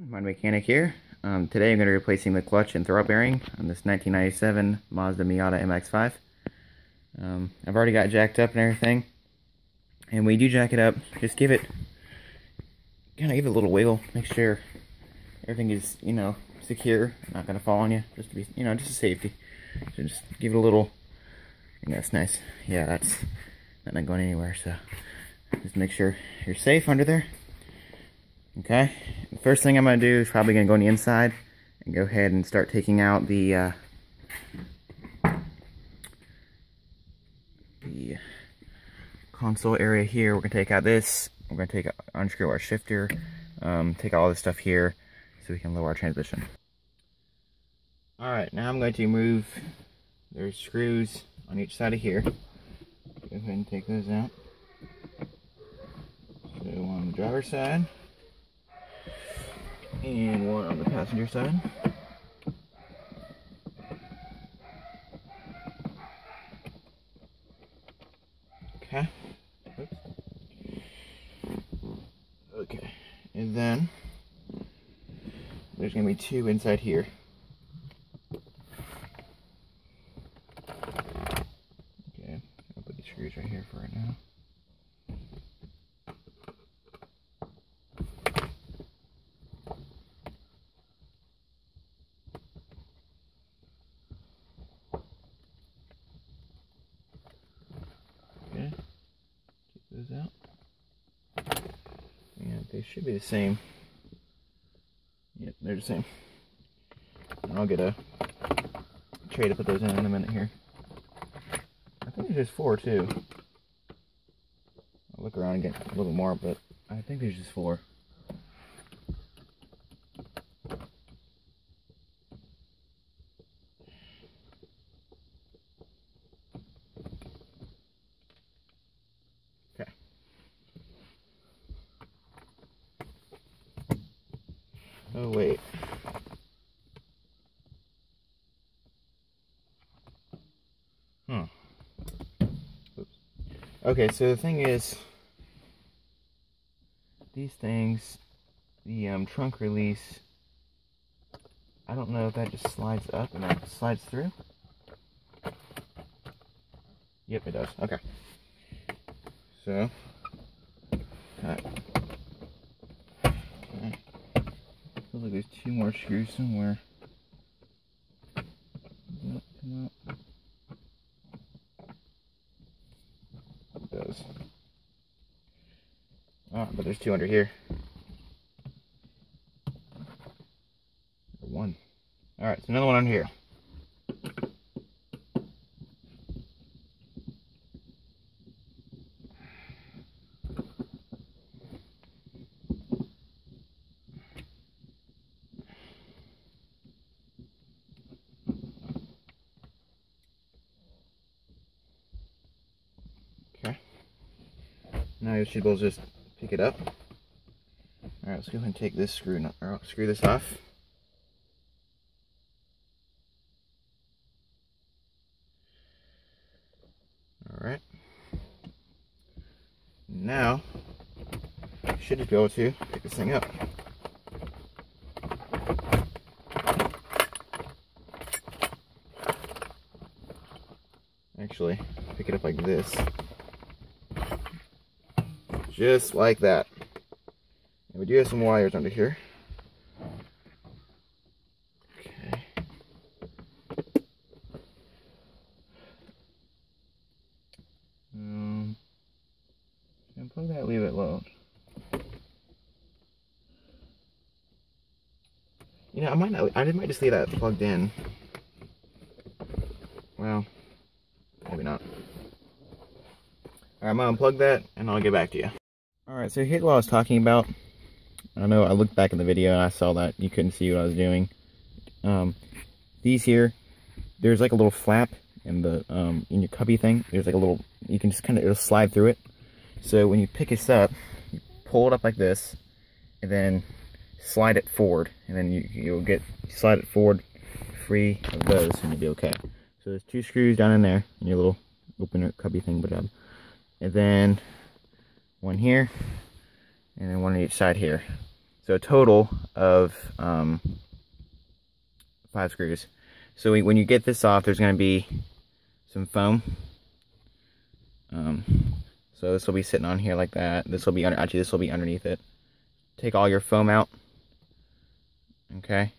everyone, Mechanic here. Um, today I'm going to be replacing the clutch and throwout bearing on this 1997 Mazda Miata MX-5. Um, I've already got jacked up and everything. And when you do jack it up, just give it, kind of give it a little wiggle. Make sure everything is, you know, secure, not going to fall on you. Just to be, you know, just a safety. So just give it a little, that's nice. Yeah, that's not going anywhere, so just make sure you're safe under there. Okay, the first thing I'm going to do is probably going to go on the inside and go ahead and start taking out the uh, the console area here. We're going to take out this. We're going to take unscrew our shifter, um, take all this stuff here so we can lower our transmission. Alright, now I'm going to move, there's screws on each side of here. Go ahead and take those out. So on the driver's side and one on the passenger side. Okay. Oops. Okay. And then there's going to be two inside here. Okay. I'll put these screws right here for right now. Okay, take those out. And they should be the same. Yep, they're the same. And I'll get a tray to put those in in a minute here. I think there's just four too. I'll look around and get a little more, but I think there's just four. Okay. Oh, wait. Hmm. Oops. Okay, so the thing is, these things, the um, trunk release, I don't know if that just slides up and then slides through. Yep, it does. Okay. So, cut. Okay. Like there's two more screws somewhere. Does that come out? It does. Ah, but there's two under here. One. Alright, so another one under here. Okay. Now you should be just pick it up. Alright, let's go ahead and take this screw, or screw this off. Alright. Now, you should just be able to pick this thing up. Actually, pick it up like this. Just like that. And we do have some wires under here. Okay. Um, unplug that, leave it alone. You know, I might not, I might just leave that plugged in. Well, maybe not. Alright, I'm gonna unplug that and I'll get back to you. Alright, so here's what I was talking about. I know I looked back in the video and I saw that you couldn't see what I was doing. Um, these here, there's like a little flap in the um, in your cubby thing. There's like a little, you can just kind of, it'll slide through it. So when you pick this up, you pull it up like this, and then slide it forward. And then you, you'll get, slide it forward free of those and you'll be okay. So there's two screws down in there, in your little opener cubby thing, but um, and then one here, and then one on each side here. So a total of um, five screws. So we, when you get this off, there's going to be some foam. Um, so this will be sitting on here like that. This will be under, actually this will be underneath it. Take all your foam out. Okay.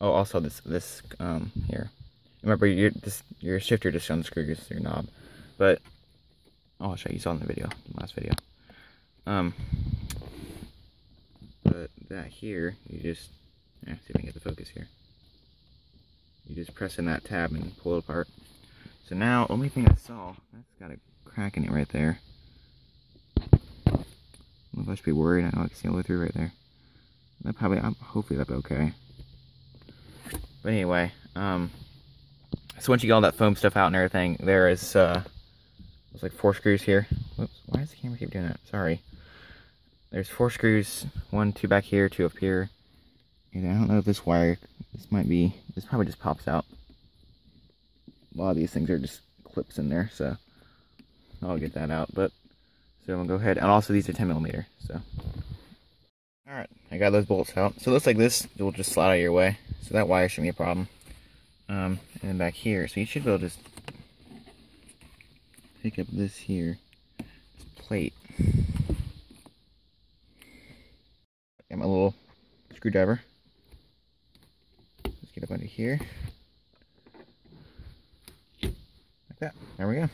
Oh, also this this um here. Remember your this your shifter just unscrews your knob, but oh, I'll show you. You saw in the video, last video. Um, but that here, you just yeah, see if I can get the focus here. You just press in that tab and pull it apart. So now, only thing I saw, that's got a crack in it right there. I don't if I should be worried. I can see all the way through right there. That probably, hopefully that'll be okay. But anyway, um, so once you get all that foam stuff out and everything, there is, uh, there's like four screws here. Whoops, why does the camera keep doing that? Sorry. There's four screws, one, two back here, two up here. And I don't know if this wire, this might be, this probably just pops out. A lot of these things are just clips in there, so I'll get that out. But, so I'm gonna go ahead, and also these are 10 millimeter, so. Alright, I got those bolts out. So it looks like this will just slide out of your way. So that wire shouldn't be a problem. Um, and then back here, so you should be able to just pick up this here, this plate. Got my little screwdriver. Let's get up under here. Like that. There we go.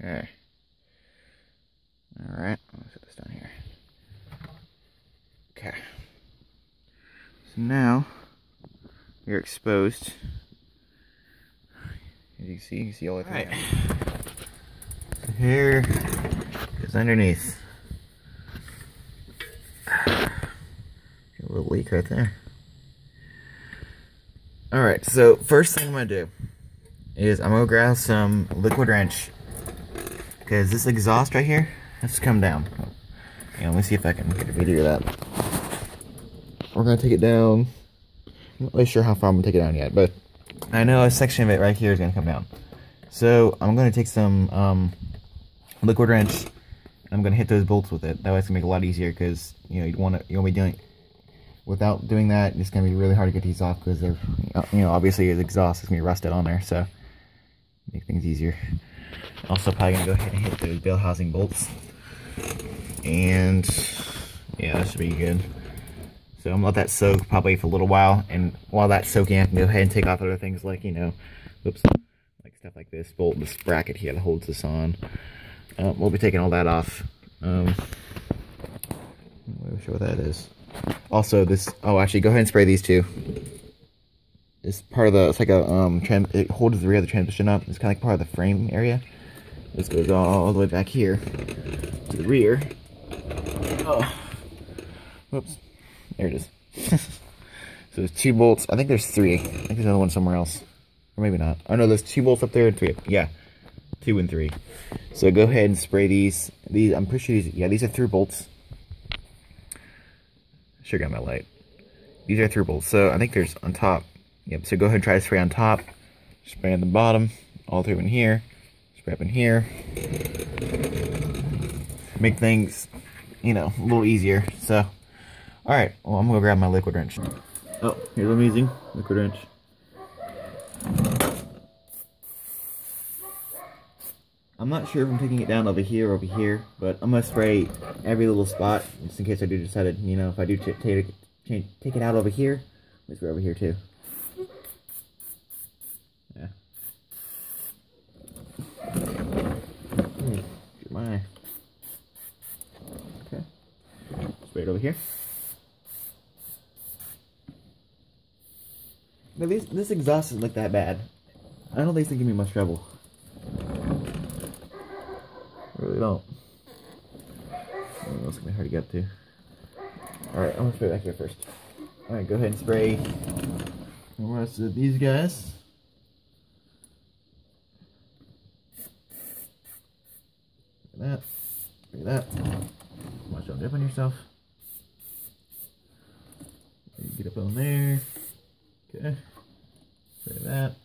Okay. Alright, let's set this down here. Okay. So now you're exposed. As you can see, you can see all the way right. Here is underneath. A little leak right there. Alright, so first thing I'm gonna do is I'm gonna grab some liquid wrench because this exhaust right here has to come down. Yeah, let me see if I can get a video of that. We're gonna take it down. I'm not really sure how far I'm gonna take it down yet, but I know a section of it right here is gonna come down. So I'm gonna take some um, liquid wrench. I'm gonna hit those bolts with it. That way it's gonna make it a lot easier because you know you want to you want to be doing without doing that. It's gonna be really hard to get these off because they're you know obviously the exhaust is gonna be rusted on there. So make things easier. Also probably gonna go ahead and hit those bell housing bolts. And yeah, that should be good. So I'm gonna let that soak probably for a little while. And while that's soaking, I can go ahead and take off other things like, you know, oops, like stuff like this bolt, this bracket here that holds this on. Um, we'll be taking all that off. Um, i'm sure what that is. Also, this, oh, actually, go ahead and spray these two. It's part of the, it's like a, um, it holds the rear of the transmission up. It's kind of like part of the frame area. This goes all, the way back here to the rear. Oh, whoops. There it is. so there's two bolts. I think there's three. I think there's another one somewhere else. Or maybe not. Oh no, there's two bolts up there and three. Yeah, two and three. So go ahead and spray these. These, I'm pretty sure these, yeah, these are through bolts. Sure got my light. These are through bolts. So I think there's on top. Yep, so go ahead and try to spray on top. Spray on the bottom, all through in here grab in here. Make things, you know, a little easier. So, alright, well, I'm gonna grab my liquid wrench. Oh, here's what I'm using, liquid wrench. I'm not sure if I'm taking it down over here or over here, but I'm gonna spray every little spot, just in case I do decide to, you know, if I do take it, take it out over here, let's go over here too. my... Hmm. Okay. Spray it over here. Now these, this exhaust doesn't look that bad. I don't think it's gonna give me much trouble. I really don't. I it's gonna be hard to get to. Alright, I'm gonna spray back here first. Alright, go ahead and spray the rest of these guys. that. Look at that. Watch out dip on yourself. Get up on there. Okay. Say that.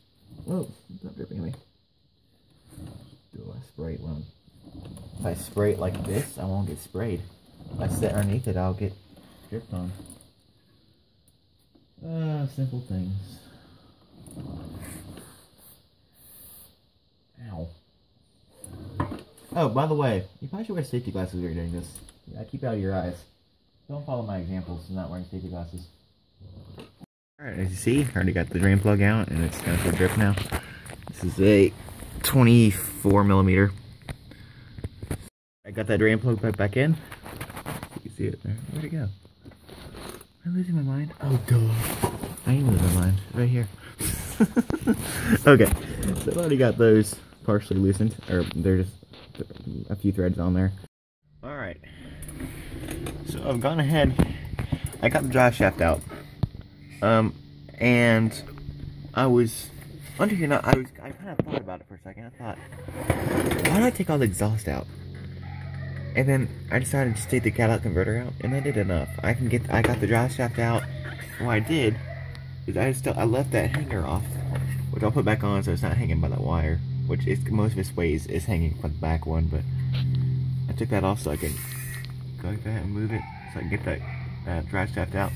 Whoa, stop dripping me. Do a spray when if I spray it like this, I won't get sprayed. If I sit underneath it, I'll get dripped on. Uh, simple things. Ow. Oh, by the way, you probably should wear safety glasses when you're doing this. Yeah, keep out of your eyes. Don't follow my examples of not wearing safety glasses. Alright, as you see, I already got the drain plug out and it's going to drip now. This is a 24 millimeter. Got that drain plug put back in. You can see it there. Where'd it go? Am I losing my mind? Oh, duh. I ain't losing my mind. Right here. okay, so I've already got those partially loosened. Or they're just a few threads on there. Alright. So I've gone ahead. I got the drive shaft out. Um, and I was under here now. I was I kind of thought about it for a second. I thought, why did I take all the exhaust out? And then I decided to take the catalytic converter out, and I did enough. I can get I got the drive shaft out. What I did is I still I left that hanger off, which I'll put back on so it's not hanging by that wire. Which is most of its ways is hanging from the back one, but I took that off so I can go ahead and move it so I can get that uh, drive shaft out.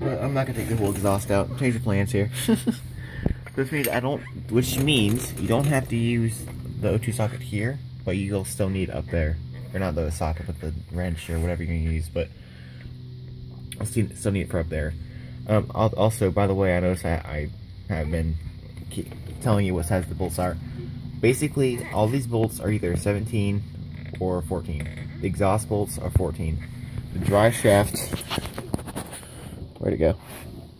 But I'm not gonna take the whole exhaust out. Change the plans here. which means I don't, which means you don't have to use the O2 socket here, but you'll still need up there. Or not the socket, but the wrench or whatever you're gonna use. But I'll still, need it for up there. Um, also, by the way, I noticed I, I have been telling you what size the bolts are. Basically, all these bolts are either 17 or 14. The exhaust bolts are 14. The drive shaft Where'd it go?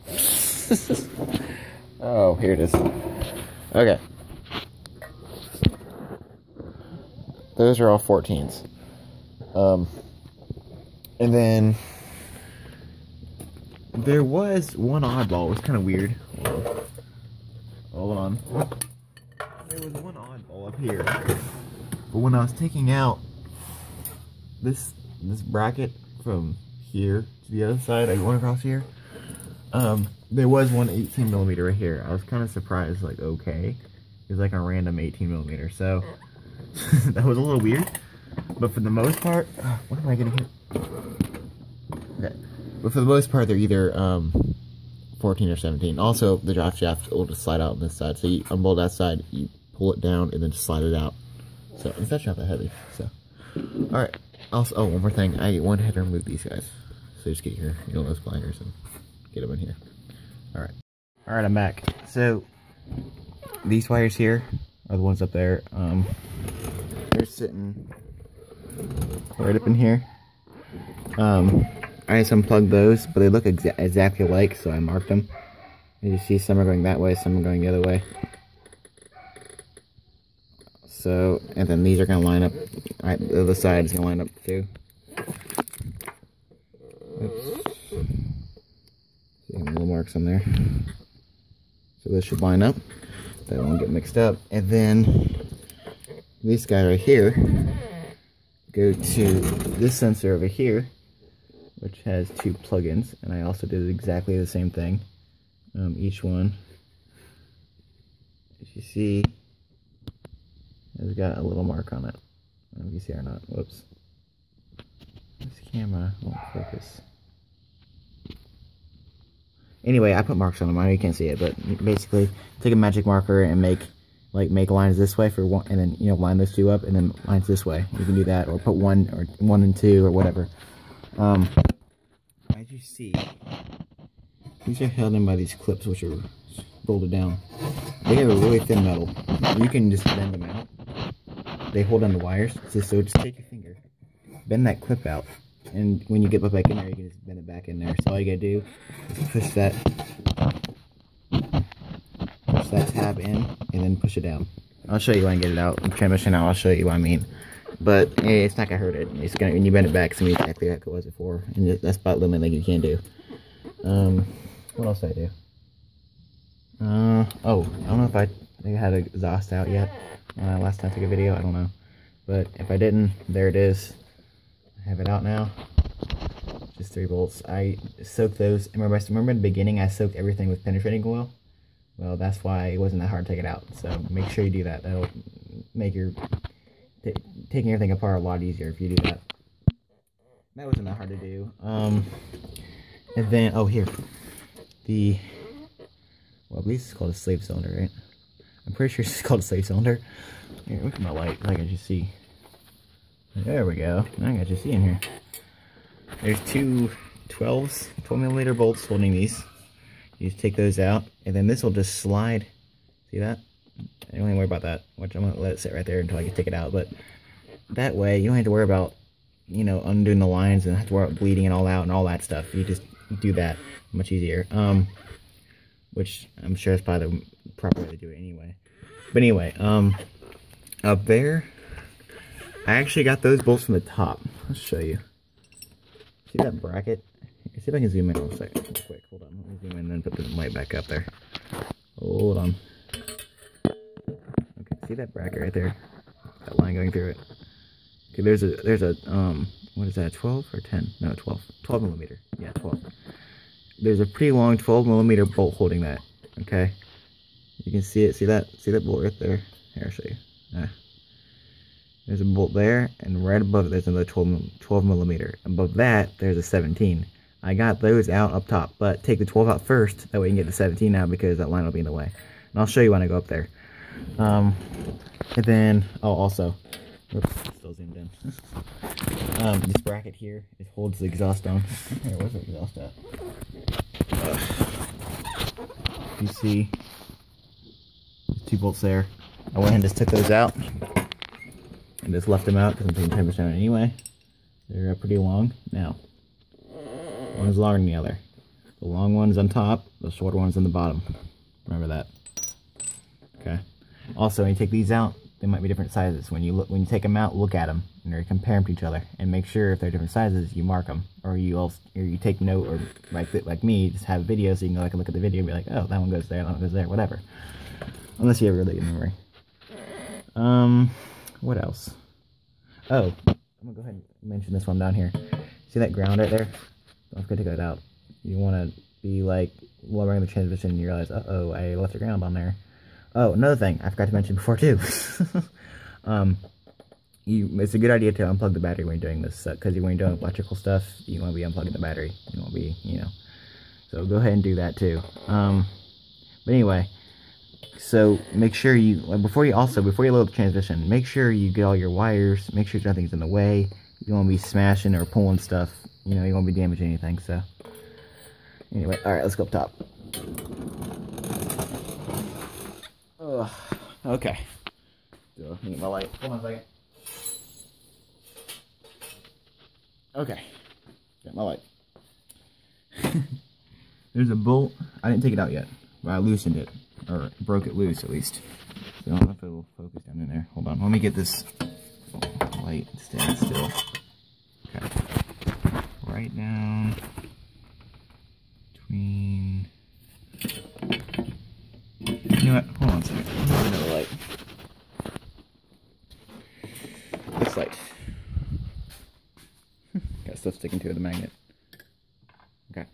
oh, here it is. Okay. Those are all 14s. Um, and then there was one oddball. It was kind of weird. Hold on. There was one oddball up here. But when I was taking out this this bracket from here to the other side, I went across here. Um, there was one 18 millimeter right here. I was kind of surprised, like, okay. It was like a random 18 millimeter, so that was a little weird. But for the most part, uh, what am I getting here? Okay. But for the most part, they're either um, 14 or 17. Also, the drive shaft will just slide out on this side. So you unbolt that side, you pull it down, and then just slide it out. So it's actually not that heavy. So, all right. Also, oh, one more thing. I went ahead and removed these guys. So just get your, you know, those blinders and get them in here. All right. All right, I'm back. So these wires here are the ones up there. Um, they're sitting right up in here. Um, I just unplugged those, but they look exa exactly alike, so I marked them. As you see, some are going that way, some are going the other way. So, and then these are going to line up, right, the other side is going to line up too. Oops. Little marks on there. So this should line up. That won't get mixed up. And then this guy right here go to this sensor over here, which has two plugins, and I also did exactly the same thing. Um, each one, as you see, has got a little mark on it. I don't know if you see or not. Whoops. This camera won't focus. Anyway, I put marks on them. I know you can't see it, but basically, take a magic marker and make like make lines this way for one, and then you know line those two up, and then lines this way. You can do that, or put one or one and two or whatever. Um, as you see, these are held in by these clips, which are bolted down. They have a really thin metal. You can just bend them out. They hold on the wires, so, so just take your finger, bend that clip out, and when you get back in there, you can just bend it back in there. So all you gotta do is push that, that tab in, and then push it down. I'll show you when I get it out. I'm transmission out, I'll show you what I mean. But it's not gonna hurt it. It's gonna when you bend it back, it's gonna be exactly like it was before, and that's about the limit thing you can do. Um, what else did I do? Uh, oh, I don't know if I, I had exhaust out yet. Uh, last time I took a video, I don't know. But if I didn't, there it is I have it out now. Just three bolts. I soaked those. Remember, remember in the beginning I soaked everything with penetrating oil? Well, that's why it wasn't that hard to take it out. So make sure you do that. That'll make your taking everything apart a lot easier if you do that. That wasn't that hard to do. Um, and then, oh, here. The, well, at least it's called a slave cylinder, right? I'm pretty sure it's called a slave cylinder. Here, look at my light. I got you see. There we go. I got you see in here. There's two 12s, 12 millimeter bolts holding these. You just take those out, and then this will just slide. See that? I don't even worry about that. Which I'm gonna let it sit right there until I can take it out. But that way, you don't have to worry about you know, undoing the lines and have to worry about bleeding and all out and all that stuff. You just do that much easier. Um, which I'm sure is probably the proper way to do it anyway. But anyway, um, up there, I actually got those bolts from the top. I'll show you. See that bracket? See if I can zoom in on a second, real quick. Hold on, let me zoom in and then put the light back up there. Hold on. Okay, see that bracket right there? That line going through it. Okay, there's a, there's a, um, what is that, 12 or 10? No, 12. 12 millimeter. Yeah, 12. There's a pretty long 12 millimeter bolt holding that, okay? You can see it, see that, see that bolt right there? Here, I'll show you. Ah. There's a bolt there, and right above it, there's another 12, 12 millimeter. Above that, there's a 17. I got those out up top, but take the 12 out first, that way you can get the 17 out because that line will be in the way. And I'll show you when I go up there. Um, and then, oh, also, Oops, still zoomed in. um, this bracket here, it holds the exhaust on. Here, where's the exhaust at? You see, two bolts there. I went and just took those out and just left them out because I'm taking 10% out anyway. They're pretty long. Now, one is longer than the other. The long one's on top, the short one's on the bottom. Remember that. Okay. Also, when you take these out, they might be different sizes. When you look, when you take them out, look at them and compare them to each other, and make sure if they're different sizes, you mark them, or you also, or you take note, or like like me, just have a video so you can go like look at the video and be like, oh, that one goes there, that one goes there, whatever. Unless you have a really good memory. Um, what else? Oh, I'm gonna go ahead and mention this one down here. See that ground right there? Don't to cut it out. You want to be like lowering the transmission and you realize, uh oh, I left the ground on there. Oh, another thing I forgot to mention before too. um, you it's a good idea to unplug the battery when you're doing this because uh, when you're doing electrical stuff, you want to be unplugging the battery. You want to be, you know. So go ahead and do that too. Um, but anyway, so make sure you before you also before you load the transmission, make sure you get all your wires. Make sure nothing's in the way. You don't want to be smashing or pulling stuff. You know, you won't be damaging anything. So anyway, all right, let's go up top. Ugh. Okay. So, need my light. Hold on a second. Okay. Got my light. There's a bolt. I didn't take it out yet, but I loosened it. Or broke it loose, at least. So I don't know if it'll focus down in there. Hold on. Let me get this light stand still. Okay. Right down between you know what? Hold on a second. Another light. This light. Got stuff sticking to the magnet. Okay.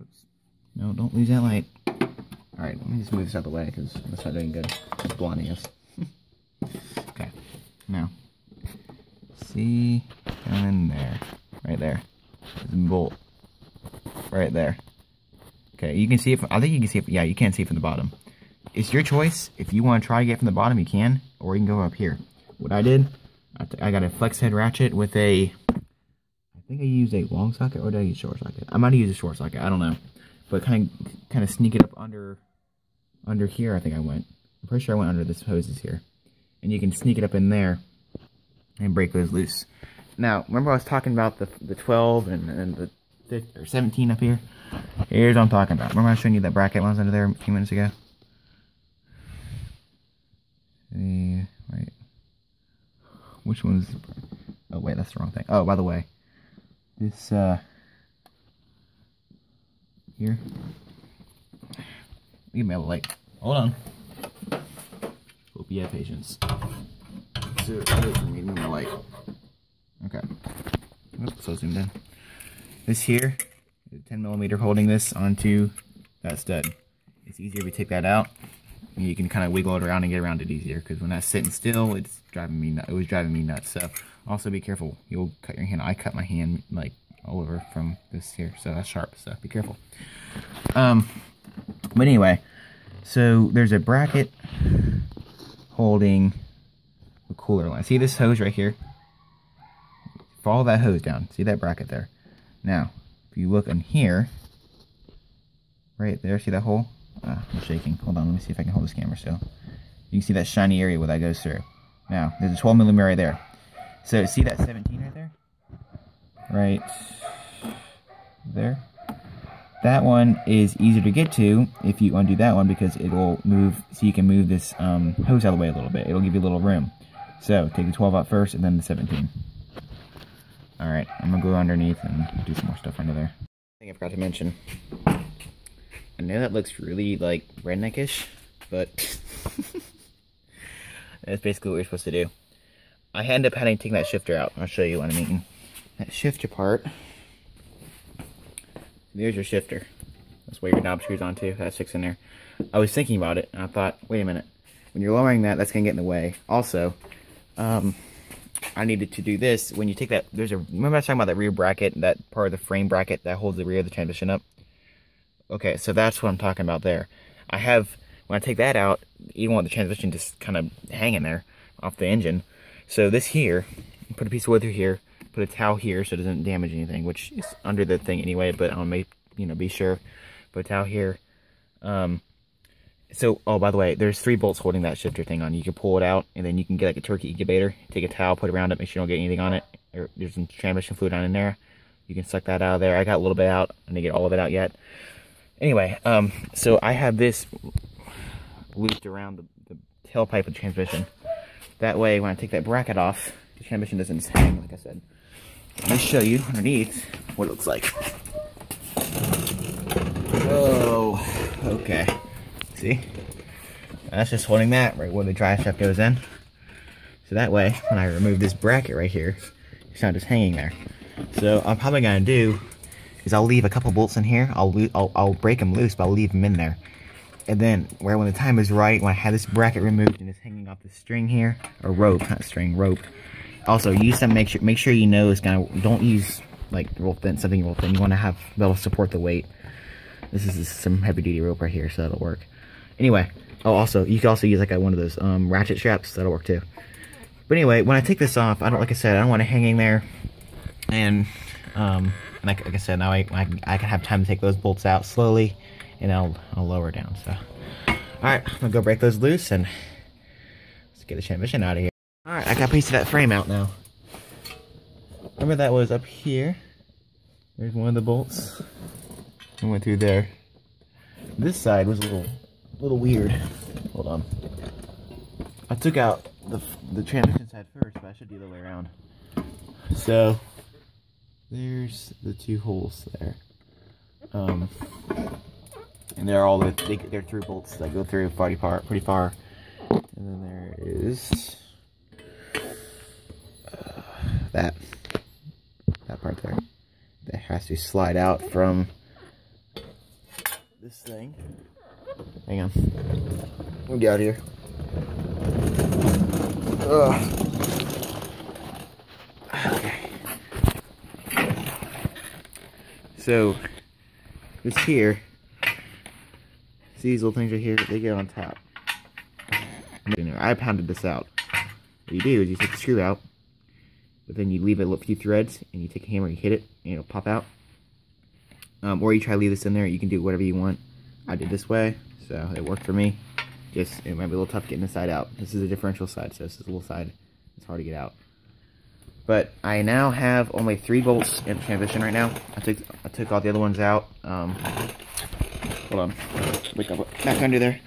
Oops. No, don't lose that light. Alright, let me just move this out of the way because that's not doing good. It's blinding us. okay. Now. See down in there. Right there. There's a bolt right there. Okay, you can see it. From, I think you can see it. Yeah, you can't see it from the bottom. It's your choice. If you want to try to get from the bottom, you can, or you can go up here. What I did, I got a flex head ratchet with a. I think I used a long socket, or did I use a short socket? I might have used a short socket. I don't know, but kind of kind of sneak it up under under here. I think I went. I'm pretty sure I went under this hoses here, and you can sneak it up in there and break those loose. Now, remember I was talking about the the 12 and, and the 15, or 17 up here. Here's what I'm talking about. Remember I was showing you that bracket ones under there a few minutes ago? The, wait. Which one's... Oh, wait, that's the wrong thing. Oh, by the way. This, uh... Here. Give me a light. Hold on. Hope you have patience. Okay. Oops, so zoomed in. This here, 10 millimeter holding this onto that stud. it's easier if you take that out. You can kind of wiggle it around and get around it easier because when that's sitting still, it's driving me nuts. It was driving me nuts. So also be careful. You'll cut your hand. I cut my hand like all over from this here. So that's sharp. So be careful. Um, but anyway, so there's a bracket holding cooler. See this hose right here? Follow that hose down. See that bracket there? Now, if you look in here, right there, see that hole? Ah, I'm shaking. Hold on, let me see if I can hold this camera still. You can see that shiny area where that goes through. Now, there's a 12 millimeter right there. So, see that 17 right there? Right there? That one is easier to get to if you undo that one because it will move, so you can move this um, hose out of the way a little bit. It'll give you a little room. So, take the 12 out first and then the 17. Alright, I'm going to go underneath and do some more stuff under there. I think I forgot to mention, I know that looks really, like, redneckish, but that's basically what we're supposed to do. I end up having to take that shifter out. I'll show you what I mean. That shifter part, there's your shifter. That's where your knob screws onto. That sticks in there. I was thinking about it, and I thought, wait a minute. When you're lowering that, that's going to get in the way. Also, um, I needed to do this. When you take that, there's a, remember I was talking about that rear bracket, that part of the frame bracket that holds the rear of the transmission up? Okay, so that's what I'm talking about there. I have, when I take that out, you don't want the transmission just kind of hanging there off the engine. So this here, put a piece of wood through here, put a towel here so it doesn't damage anything, which is under the thing anyway, but I'll make, you know, be sure. Put a towel here. Um, so, oh, by the way, there's three bolts holding that shifter thing on. You can pull it out, and then you can get like a turkey incubator. Take a towel, put it around it, make sure you don't get anything on it. There's some transmission fluid on in there. You can suck that out of there. I got a little bit out. I didn't get all of it out yet. Anyway, um, so I have this looped around the, the tailpipe of the transmission. That way, when I take that bracket off, the transmission doesn't hang, like I said. Let me show you underneath what it looks like. Oh, okay. See? That's just holding that right where the drive shaft goes in. So that way, when I remove this bracket right here, it's not just hanging there. So I'm probably gonna do is I'll leave a couple bolts in here. I'll, I'll, I'll break them loose, but I'll leave them in there. And then, where when the time is right, when I have this bracket removed and it's hanging off the string here, or rope, not string, rope. Also, use some, make sure, make sure you know it's gonna, don't use like real thin, something real thin. You wanna have, to support the weight. This is some heavy duty rope right here, so that'll work. Anyway, oh, also, you can also use like a, one of those um, ratchet straps. That'll work too. But anyway, when I take this off, I don't, like I said, I don't want it hanging there. And, um, like, like I said, now I, I, I, can have time to take those bolts out slowly, and I'll, I'll lower down, so. Alright, I'm gonna go break those loose, and let's get the transmission out of here. Alright, I got a piece of that frame out now. Remember that was up here? There's one of the bolts. I went through there. This side was a little, little weird. Hold on. I took out the, the transmission side first, but I should do the other way around. So, there's the two holes there. Um, and they're all the, they, they're through bolts that go through pretty far, pretty far. And then there is uh, that, that part there. That has to slide out from this thing. Hang on. Let me get out of here. Ugh. Okay. So, this here, see these little things right here? They get on top. I pounded this out. What you do is you take the screw out, but then you leave it a few threads, and you take a hammer, you hit it, and it'll pop out. Um, or you try to leave this in there, you can do whatever you want. I did this way, so it worked for me. Just, it might be a little tough getting the side out. This is a differential side, so this is a little side. It's hard to get out. But I now have only three bolts in the transmission right now. I took I took all the other ones out. Um, hold on, wake up back under there.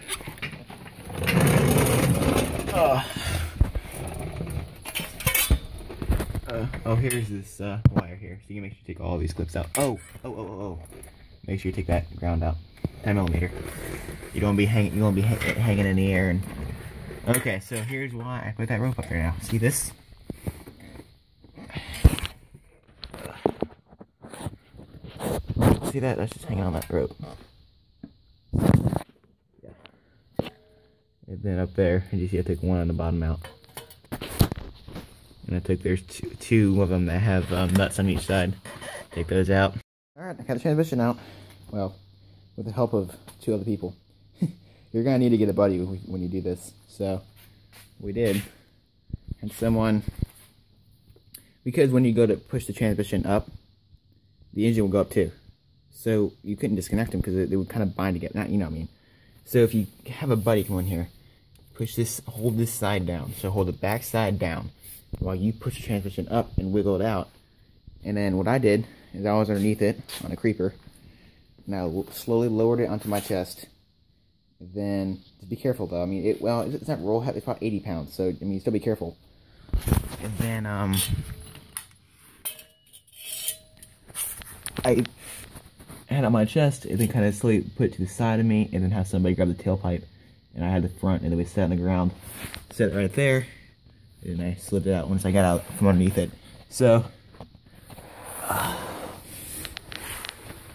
Oh. Uh, oh, here's this uh, wire here. So you can make sure you take all these clips out. Oh, oh, oh, oh, oh. Make sure you take that ground out. 10 millimeter. You don't be hanging. You don't be ha hanging in the air. And okay, so here's why I put that rope up there now. See this? See that? That's just hanging on that rope. Yeah. And then up there, you see, I took one on the bottom out. And I took, there's two, two of them that have um, nuts on each side. Take those out. Alright, I got the transmission out. Well, with the help of two other people. You're going to need to get a buddy when you do this. So, we did. And someone, because when you go to push the transmission up, the engine will go up too. So you couldn't disconnect them because they would kind of bind together. Not, you know what I mean. So if you have a buddy come in here, push this, hold this side down. So hold the back side down while you push the transmission up and wiggle it out. And then what I did is I was underneath it on a creeper. Now slowly lowered it onto my chest. Then be careful though. I mean, it well, it's not roll heavy. It's about 80 pounds. So I mean, still be careful. And then um, I had on my chest and then kind of slowly put it to the side of me and then have somebody grab the tailpipe and I had the front and then we sat on the ground set it right there and I slid it out once I got out from underneath it so uh,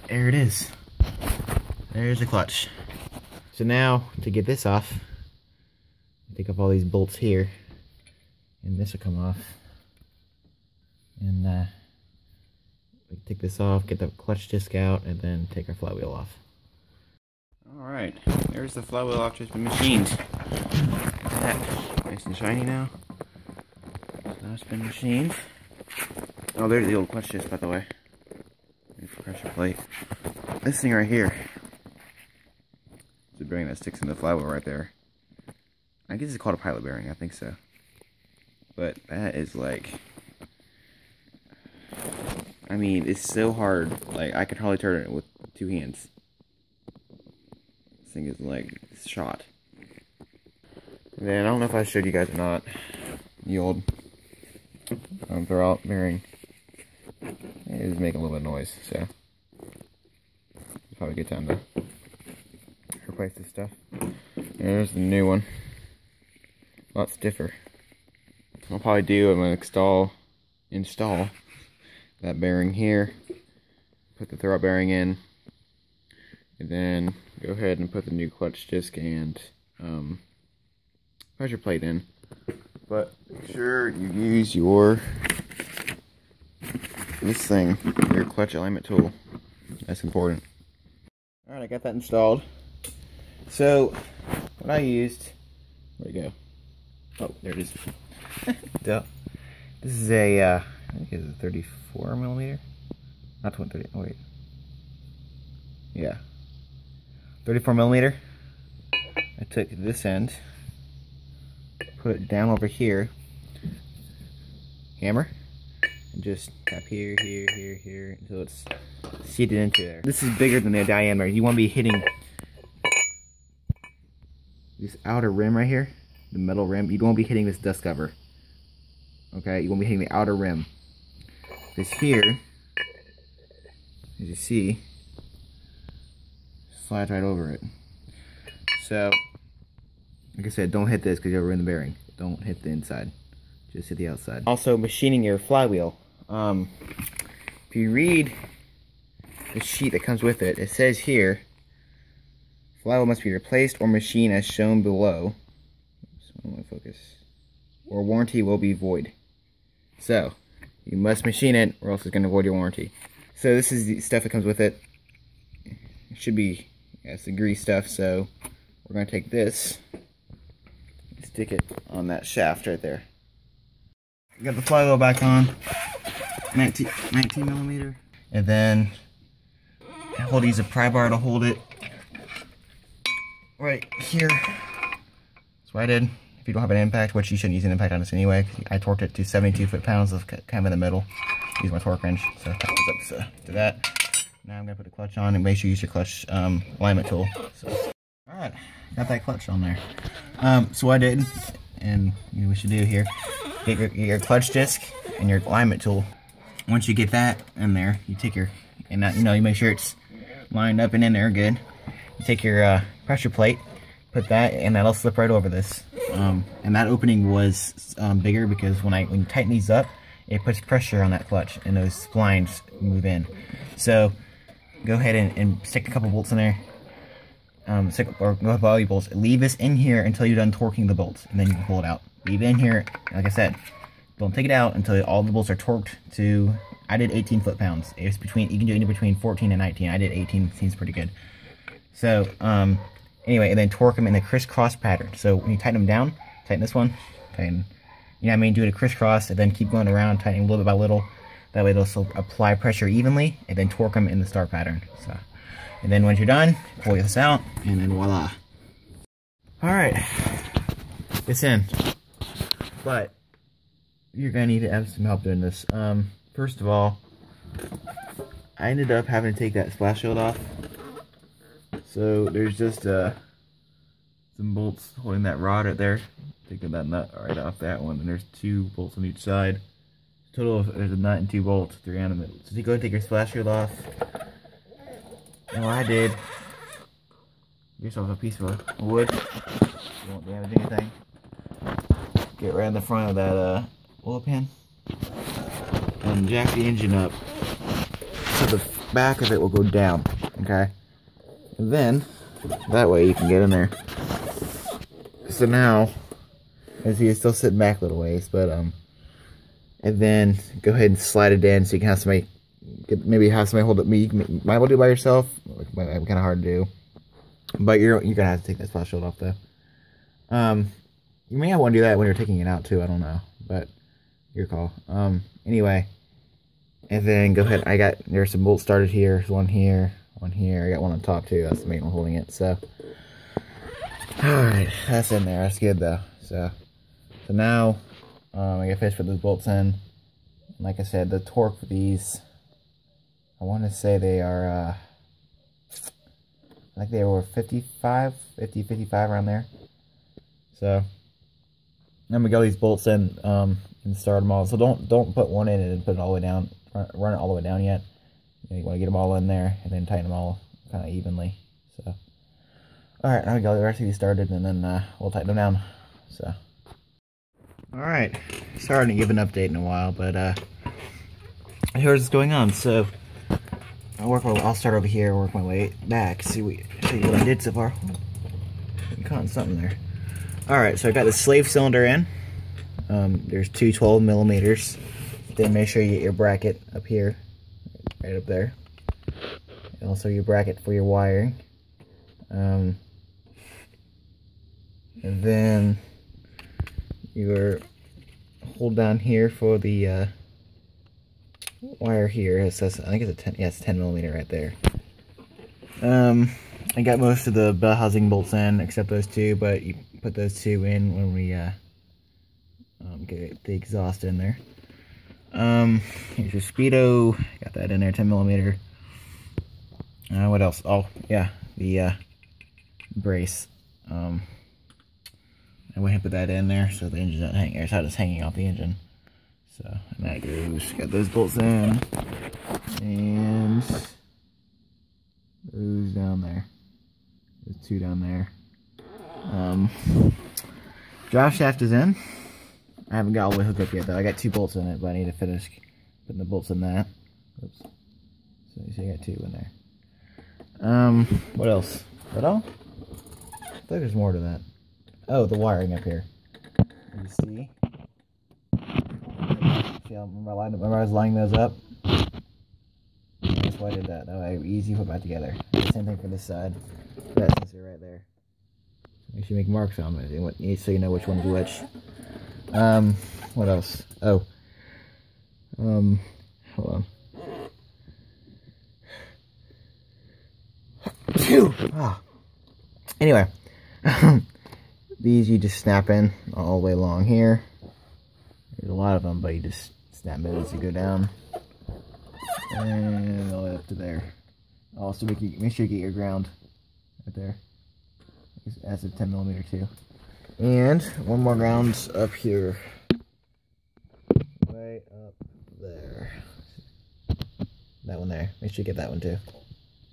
there it is there's the clutch so now to get this off take off all these bolts here and this will come off and uh, we take this off, get the clutch disc out, and then take our flywheel off. Alright, there's the flywheel after it's been machined. That nice and shiny now. Now it's been machined. Oh, there's the old clutch disc, by the way. Pressure plate. This thing right here. Bearing that sticks in the flywheel right there. I guess it's called a pilot bearing, I think so. But that is like I mean, it's so hard. Like, I could hardly turn it with two hands. This thing is, like, shot. then, I don't know if I showed you guys or not. The old um, throw bearing. It is making a little bit of noise, so. Probably a good time to replace this stuff. There's the new one. A lot stiffer. I'll probably do, I'm to install, install that bearing here. Put the throw bearing in. And then go ahead and put the new clutch disc and um, pressure plate in. But make sure you use your this thing, your clutch alignment tool. That's important. Alright, I got that installed. So, what I used, where'd it go? Oh, there it is. Duh. This is a, uh, I think it's a 34 millimeter. Not 20, oh wait. Yeah. 34 millimeter. I took this end, put it down over here, hammer, and just tap here, here, here, here, until it's seated into there. This is bigger than the diameter. You want to be hitting this outer rim right here, the metal rim. You don't be hitting this dust cover. Okay, you want to be hitting the outer rim. This here, as you see, slides right over it. So, like I said, don't hit this because you'll ruin the bearing. Don't hit the inside. Just hit the outside. Also, machining your flywheel. Um, if you read the sheet that comes with it, it says here, flywheel must be replaced or machined as shown below. Focus. Or warranty will be void. So, you must machine it or else it's going to void your warranty. So this is the stuff that comes with it. It should be, it's the grease stuff, so we're going to take this, stick it on that shaft right there. Got the flywheel back on, 19, 19 millimeter, and then hold use a pry bar to hold it right here. That's what I did if you don't have an impact, which you shouldn't use an impact on this anyway. I torqued it to 72 foot-pounds of kind of in the middle. Use my torque wrench, so that goes up to that. Now I'm gonna put the clutch on and make sure you use your clutch um, alignment tool. So, all right, got that clutch on there. Um, so I did, and you know, we should do here, get your, your clutch disc and your alignment tool. Once you get that in there, you take your, and that, you know, you make sure it's lined up and in there good. You take your uh, pressure plate, put that, and that'll slip right over this. Um, and that opening was um, bigger because when I when you tighten these up, it puts pressure on that clutch and those splines move in. So go ahead and, and stick a couple bolts in there. um, stick, or both body bolts, leave this in here until you're done torquing the bolts, and then you can pull it out. Leave it in here, like I said, don't take it out until all the bolts are torqued to, I did 18 foot-pounds. It's between, you can do it between 14 and 19. I did 18, seems pretty good. So, um, anyway, and then torque them in a crisscross pattern. So when you tighten them down, tighten this one, tighten, you know what I mean, do it a crisscross, and then keep going around, tightening little bit by little. That way they'll still apply pressure evenly, and then torque them in the star pattern. So, and then once you're done, pull this out, and then voila. All right, it's in. But you're gonna need to have some help doing this. Um, first of all, I ended up having to take that splash shield off. So there's just uh, some bolts holding that rod right there. Taking that nut right off that one, and there's two bolts on each side. Total, of, there's a nut and two bolts, three on the So you go and take your splash shield off. What I did, get yourself a piece of wood. You won't damage anything. Get right in the front of that uh, oil pan and jack the engine up so the back of it will go down, okay? And then, that way you can get in there. So now, as you still sitting back a little ways, but, um, and then go ahead and slide it in so you can have somebody, maybe have somebody hold it, you might able to do it by yourself, might kind of hard to do, but you're, you're gonna have to take that spot shield off though. Um, you may not want to do that when you're taking it out too, I don't know, but your call. Um, anyway, and then go ahead. I got there's some bolts started here. One here, one here. I got one on top too. That's the main one holding it. So, all right, that's in there. That's good though. So, so now um, I got fish put those bolts in. Like I said, the torque for these, I want to say they are. Uh, I they were 55, 50, 55 around there. So, I'm gonna go these bolts in. Um, and start them all. So don't don't put one in and put it all the way down. Run it all the way down yet. You, want to get them all in there and then tighten them all kind of evenly. So, all right, now we got the rest of these started, and then uh, we'll tighten them down. So, all right, sorry to give an update in a while, but uh, here's what's going on. So, I'll work. I'll start over here, work my way back, see what see what I did so far. I'm caught something there. All right, so I got the slave cylinder in. Um, there's two 12 millimeters. Then make sure you get your bracket up here, right up there. And also your bracket for your wiring. Um, and then your hold down here for the uh, wire here. It says, I think it's a 10, yeah, it's 10 millimeter right there. Um, I got most of the bell housing bolts in except those two, but you put those two in when we uh, um, get the exhaust in there. Um, here's your speedo. Got that in there, 10 millimeter. Uh, what else? Oh, yeah, the uh, brace. Um, I went and put that in there so the engine's not hanging. It's just hanging off the engine. So, and that goes. Got those bolts in, and those down there. There's two down there. Um, drive shaft is in. I haven't got all the way hooked up yet though. I got two bolts in it, but I need to finish putting the bolts in that. Oops. So you see I got two in there. Um, what else? That all? I think there's more to that. Oh, the wiring up here. You see? See how remember I, lined, remember I was lining those up? That's why I did that. That way easy to put back together. Same thing for this side. That sensor right there. Make sure you make marks on it so you know which one's which. Um, what else? Oh. Um, hold on. Phew! Ah. Anyway, these you just snap in all the way along here. There's a lot of them, but you just snap in as you go down. And all the way up to there. Also, make, make sure you get your ground right there. As a 10 millimeter too. And one more ground up here. Way up there. That one there. Make sure you get that one too. You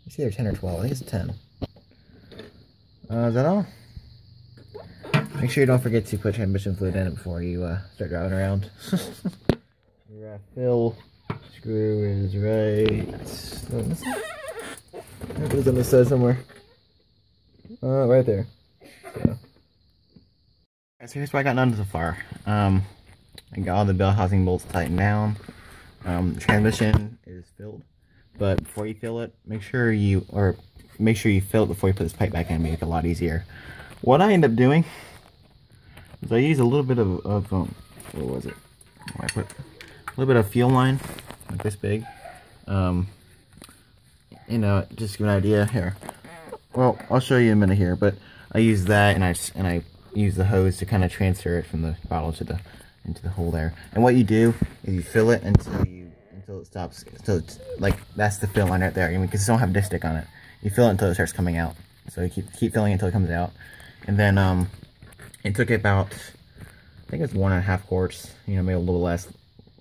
It's either 10 or 12. I think it's 10. Uh, is that all? Make sure you don't forget to put transmission fluid in it before you uh, start driving around. Your uh, fill screw is right. It was on the side somewhere. Uh, right there. So. So here's what I got done so far. Um, I got all the bell housing bolts tightened down. Um, the transmission is filled, but before you fill it, make sure you or make sure you fill it before you put this pipe back in. Make it a lot easier. What I end up doing is I use a little bit of, of um, what was it? I put a little bit of fuel line, like this big. Um, you know, just give an idea here. Well, I'll show you in a minute here, but I use that and I and I use the hose to kind of transfer it from the bottle to the into the hole there. And what you do is you fill it until you until it stops. So it's like that's the fill line right there. I mean, because it don't have dipstick on it. You fill it until it starts coming out. So you keep keep filling until it comes out. And then um, it took about I think it's one and a half quarts. You know, maybe a little less.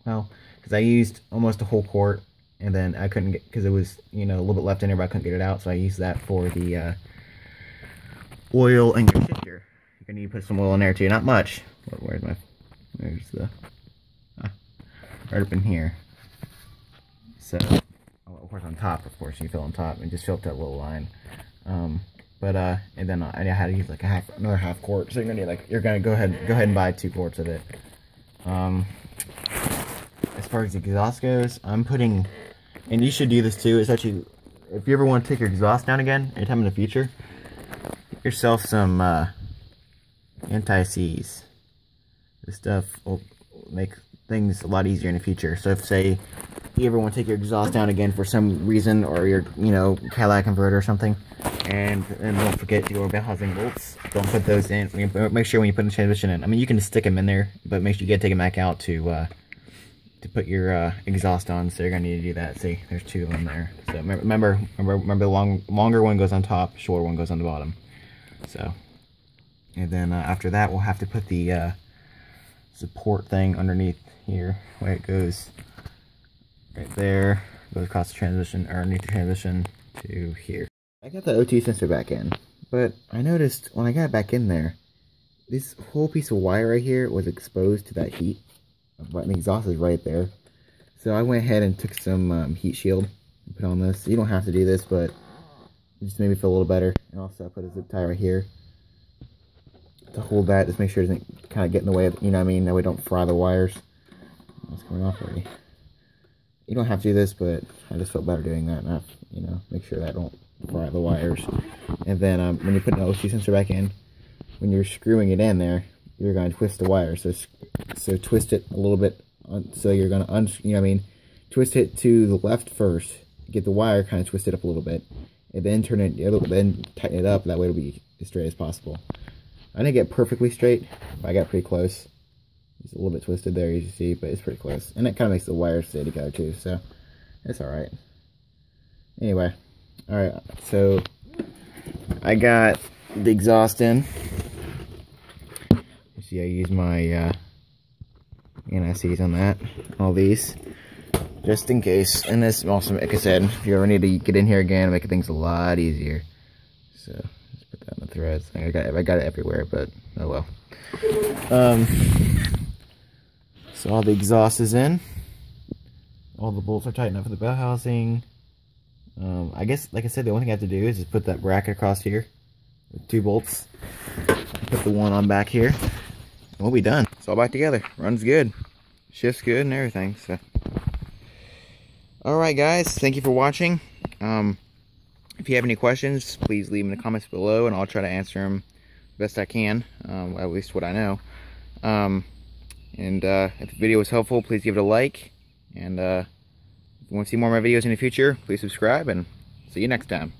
Well, because I used almost a whole quart, and then I couldn't get because it was you know a little bit left in there, but I couldn't get it out. So I used that for the uh, oil and your shifter. You're gonna need to put some oil in there too. Not much. Where's my there's the ah, right up in here. So, oh, of course, on top, of course, you fill on top and just fill up that little line. Um, but uh, and then I had to use like a half, another half quart. So you're gonna need like you're gonna go ahead, go ahead and buy two quarts of it. Um, as far as the exhaust goes, I'm putting, and you should do this too. It's actually, if you ever want to take your exhaust down again, anytime in the future, get yourself some uh, anti-seize. This stuff will make things a lot easier in the future. So if, say, you ever want to take your exhaust down again for some reason, or your, you know, Cadillac converter or something, and, and don't forget your housing bolts, don't put those in. Make sure when you put the transmission in, I mean, you can just stick them in there, but make sure you get to take them back out to, uh, to put your uh, exhaust on, so you're gonna need to do that. See, there's two of them there. So remember, remember, remember, the long, longer one goes on top, shorter one goes on the bottom. So, and then uh, after that, we'll have to put the uh, support thing underneath here, where it goes right there, goes across the transition, or underneath the transition to here. I got the O2 sensor back in, but I noticed when I got back in there, this whole piece of wire right here was exposed to that heat, but the exhaust is right there. So I went ahead and took some um, heat shield and put on this. You don't have to do this, but it just made me feel a little better. And also I put a zip tie right here to hold that. Just make sure it doesn't kind of get in the way of, you know what I mean? That way don't fry the wires. It's coming off already. You don't have to do this, but I just felt better doing that. Not, you know, make sure that don't fry the wires. And then um, when you put the O2 sensor back in, when you're screwing it in there, you're going to twist the wire. So, so twist it a little bit. So you're going to, un you know what I mean? Twist it to the left first. Get the wire kind of twisted up a little bit. And then turn it, then tighten it up. That way it'll be as straight as possible. I didn't get perfectly straight, but I got pretty close. It's a little bit twisted there, as you see, but it's pretty close. And it kind of makes the wires stay together too, so it's alright. Anyway, alright, so I got the exhaust in. You see, I use my uh, anti-seize on that, all these, just in case. And this also, like I said, if you ever need to get in here again, make things a lot easier. So that the threads. I got I got it everywhere, but oh well. Um, so all the exhaust is in. All the bolts are tightened up for the bell housing. Um, I guess, like I said, the only thing I have to do is just put that bracket across here with two bolts. Put the one on back here. And we'll be done. It's all back together. Runs good. Shifts good and everything. So, Alright guys, thank you for watching. Um, if you have any questions, please leave them in the comments below, and I'll try to answer them best I can, um, at least what I know. Um, and uh, if the video was helpful, please give it a like. And uh, if you want to see more of my videos in the future, please subscribe, and see you next time.